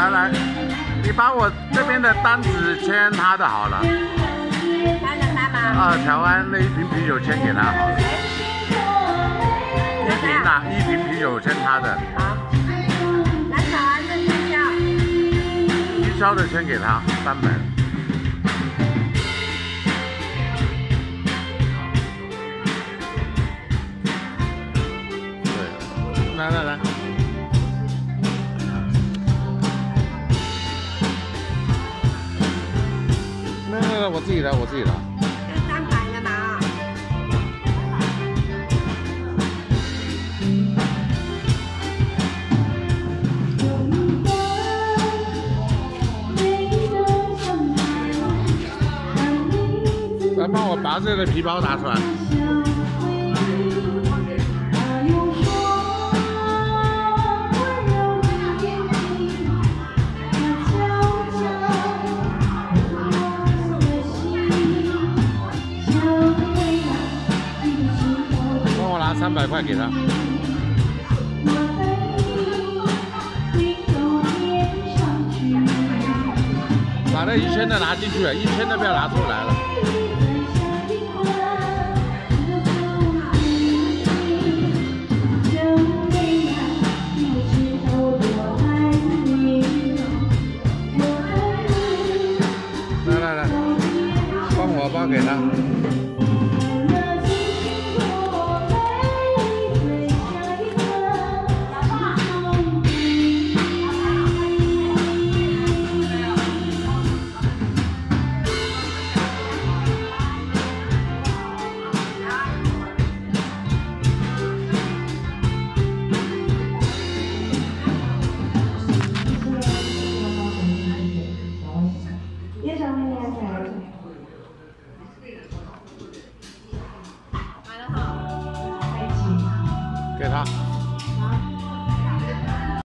来来，你把我这边的单子签他的好了。他的他吗？啊，台湾那一瓶啤酒签给他好了。一瓶啊，一瓶啤酒签他的。好。来，小孩子学校。取消的签给他，三本。来来来，那我自己来，我自己来。这三百的嘛来帮我把这个皮包拿出来。三百块给他，把那一千的拿进去，一千的不要拿出来了。来来来，帮我包给他。好给他。